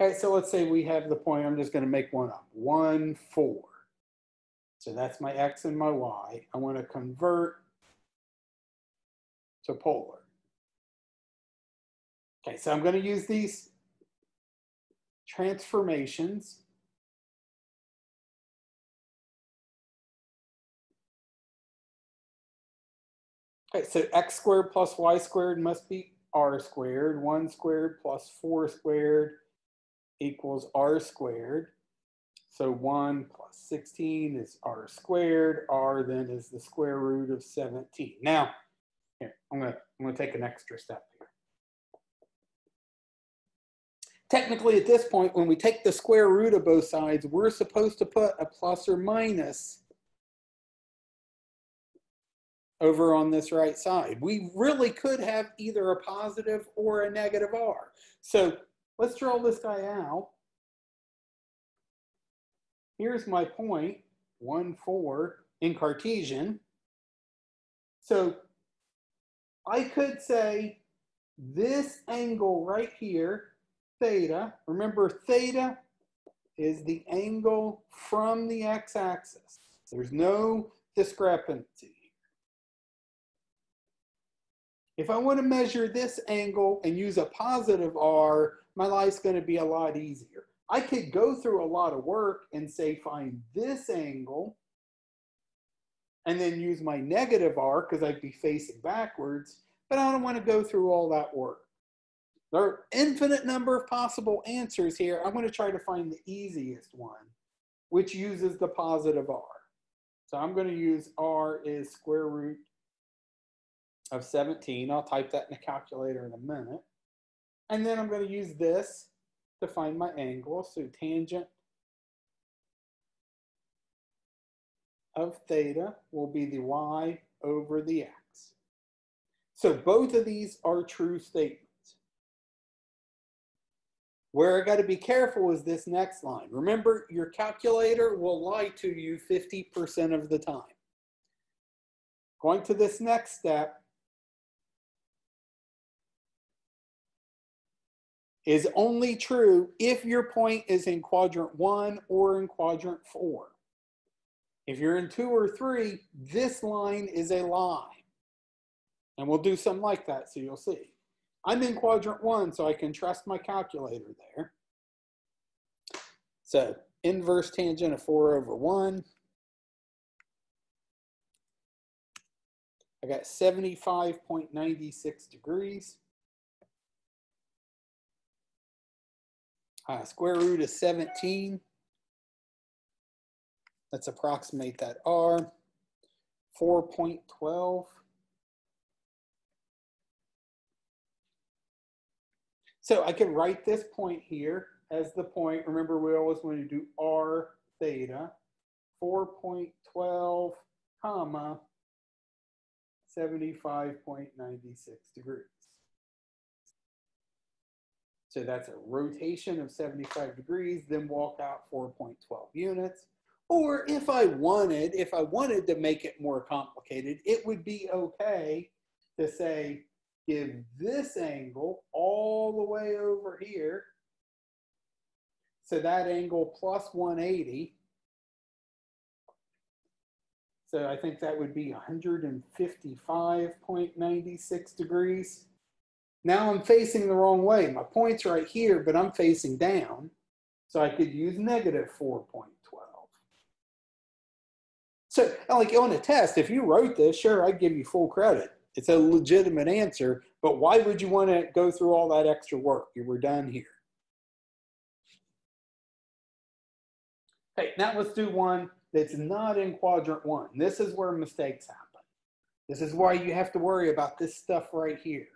Okay, so let's say we have the point, I'm just gonna make one up, one, four. So that's my X and my Y. I wanna convert to polar. Okay, so I'm gonna use these transformations. Okay, so x squared plus y squared must be r squared. 1 squared plus 4 squared equals r squared. So 1 plus 16 is r squared. r then is the square root of 17. Now, here, I'm going to I'm going to take an extra step here. Technically, at this point, when we take the square root of both sides, we're supposed to put a plus or minus over on this right side. We really could have either a positive or a negative r. So let's draw this guy out. Here's my point, 1, 4 in Cartesian. So I could say this angle right here, theta, remember theta is the angle from the x-axis. There's no discrepancy. If I want to measure this angle and use a positive r, my life's going to be a lot easier. I could go through a lot of work and say find this angle and then use my negative r because I'd be facing backwards, but I don't want to go through all that work. There are infinite number of possible answers here. I'm going to try to find the easiest one, which uses the positive r. So I'm going to use r is square root of 17. I'll type that in the calculator in a minute. And then I'm going to use this to find my angle. So tangent of theta will be the y over the x. So both of these are true statements. Where I got to be careful is this next line. Remember, your calculator will lie to you 50% of the time. Going to this next step, is only true if your point is in quadrant one or in quadrant four. If you're in two or three, this line is a lie. And we'll do something like that so you'll see. I'm in quadrant one, so I can trust my calculator there. So inverse tangent of four over one. I got 75.96 degrees. Uh, square root of 17. Let's approximate that R. 4.12. So I can write this point here as the point. Remember, we always want to do R theta. 4.12 comma 75.96 degrees. So that's a rotation of 75 degrees, then walk out 4.12 units. Or if I wanted, if I wanted to make it more complicated, it would be okay to say, give this angle all the way over here. So that angle plus 180. So I think that would be 155.96 degrees. Now I'm facing the wrong way. My point's right here, but I'm facing down. So I could use negative 4.12. So uh, like on a test, if you wrote this, sure, I'd give you full credit. It's a legitimate answer, but why would you want to go through all that extra work? You were done here. Hey, now let's do one that's not in quadrant one. This is where mistakes happen. This is why you have to worry about this stuff right here.